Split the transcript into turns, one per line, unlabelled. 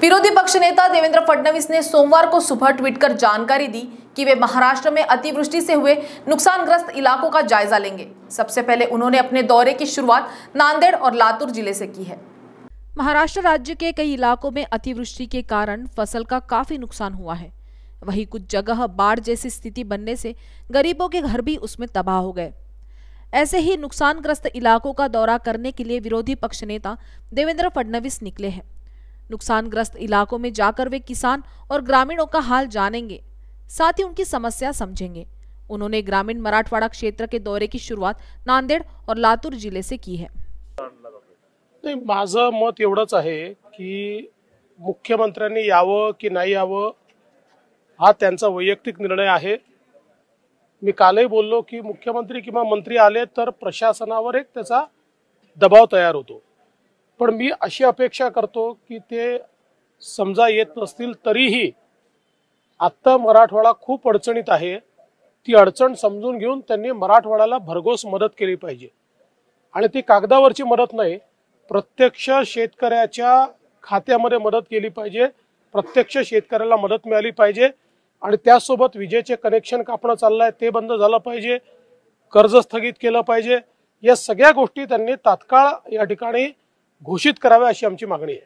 विरोधी पक्ष नेता देवेंद्र फडणवीस ने सोमवार को सुबह ट्वीट कर जानकारी दी कि वे महाराष्ट्र में अतिवृष्टि से हुए नुकसानग्रस्त इलाकों का जायजा लेंगे। सबसे पहले उन्होंने अपने दौरे की शुरुआत नांदेड़ और लातूर ज़िले से की है। महाराष्ट्र राज्य के कई इलाकों में अतिवृष्टि के कारण फ़सल का काफ़ी नुकसान हुआ है। वहीं कुछ जगह बाढ़ जैसी स्थिति बनने से गरीबों के घर भी उसमें तबाह हो गए। ऐसे ही नुकसानग्रस्त इलाकों का दौरा करने के लिए विरोधी पक्ष नेता देवेंद्र फडणवीस निकले हैं। नुकसानग्रस्त इलाकों में जाकर वे किसान और ग्रामीणों का हाल जानेंगे, साथ ही उनकी समस्या समझेंगे। उन्होंने ग्रामीण मराठवाड़ा क्षेत्र के दौरे की शुरुआत नांदेड़ और लातूर ज़िले से की है।
मत एवढंच आहे की मुख्यमंत्र्यांनी यावं की हा वैयक्तिक निर्णय आहे. मी कालही बोललो की मुख्यमंत्री किंवा मंत्री आले तर प्रशासनावर एक दबाव तयार होतो. पण मी अशी अपेक्षा करतो की ते समजा येत नसतील तरीही आत्ता मराठवाडा खूप अडचणीत आहे. ती अडचण समजून घेऊन त्यांनी मराठवाड्याला भरघोस मदत केली पाहिजे. आणि ती कागदावरची मदत नाही प्रत्यक्ष शेतकऱ्याच्या खात्यामध्ये मदत केली पाहिजे प्रत्यक्ष शेतकऱ्याला मदत मिळाली पाहिजे आणि त्यासोबत विजेचे कनेक्शन कापणं चाललंय ते बंद झालं पाहिजे कर्ज स्थगित केलं पाहिजे. या सगळ्या गोष्टी त्यांनी तात्काळ या ठिकाणी घोषित कराव्या अशी आमची मागणी आहे.